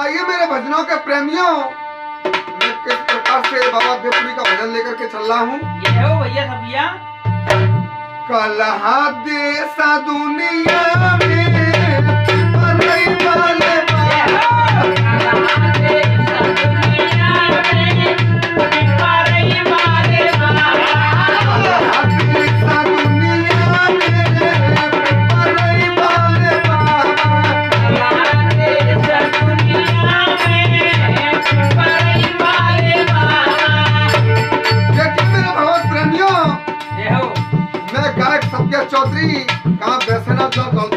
आइए मेरे भजनों के प्रेमियों। मैं किस प्रकार से बाबा देवपुरी का भजन लेकर के चल रहा हूँ? भैया कल भैया दे कलहा देसा दुनिया। चौधरी कहाँ वैश्वनाथ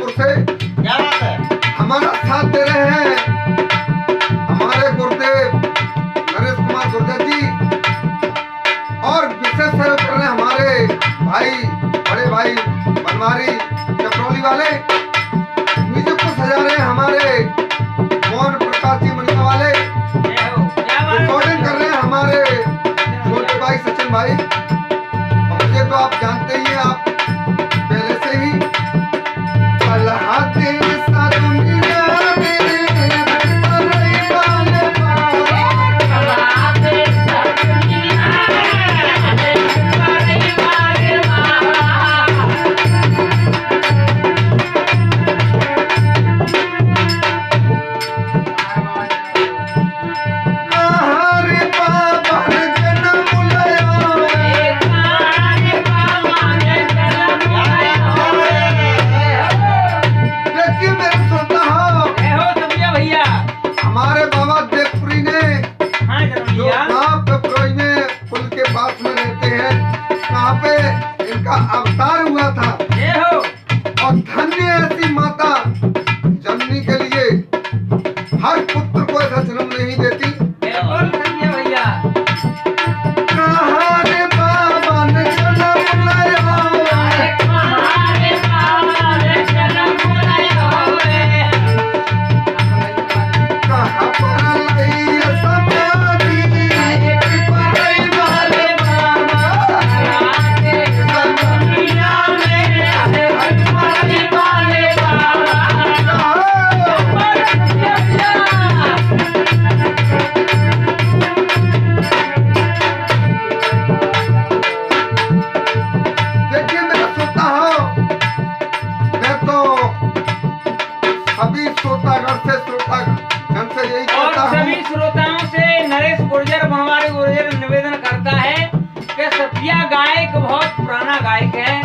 जन से यही और सभी श्रोताओं से नरेश गुर्जर बनवारी गुर्जर निवेदन करता है कि सत्या गायक बहुत पुराना गायक है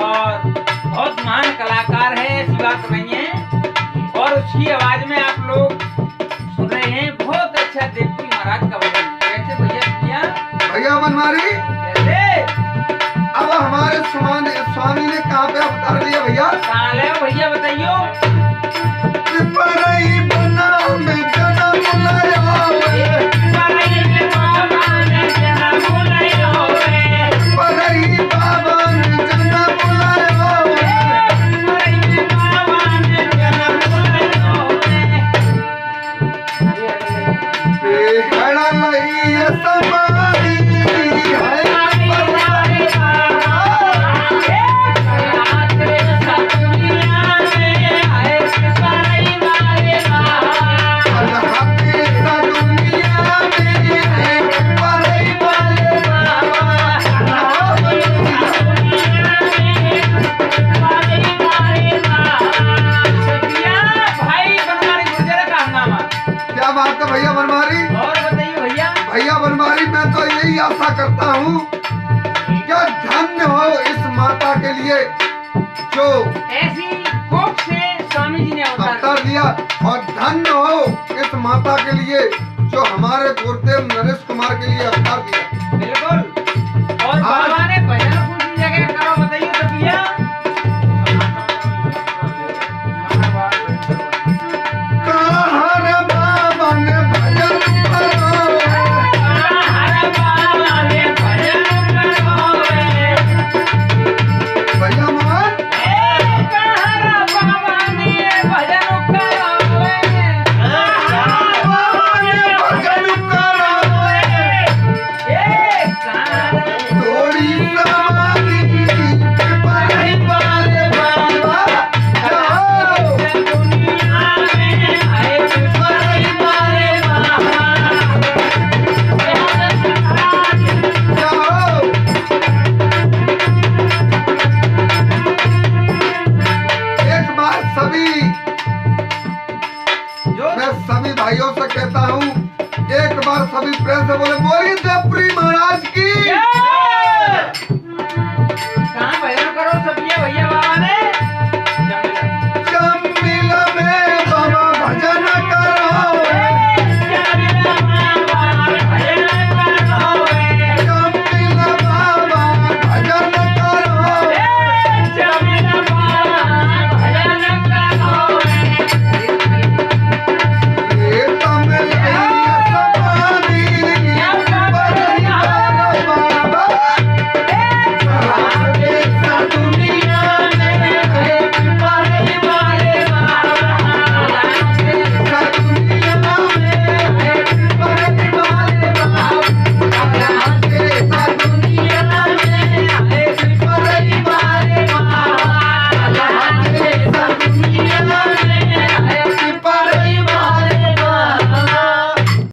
और बहुत महान कलाकार है ऐसी बात नहीं है। और उसकी आवाज़ में आप लोग सुन रहे हैं बहुत अच्छा देवपुरी महाराज का भजन। कैसे भैया सत्या भैया बनवारी कैसे? अब हमारे स्वामी स्वामी ने कहाँ पे अवतार लिया भैया? कहाँ भैया बताइयो। बेहड़ा जो ऐसी कोप से स्वामी जी ने अवतार दिया लिया और धन्य हो इस माता के लिए जो हमारे गुरुदेव नरेश कुमार के लिए अवतार दिया बोले बोलिए देवपुरी महाराज की।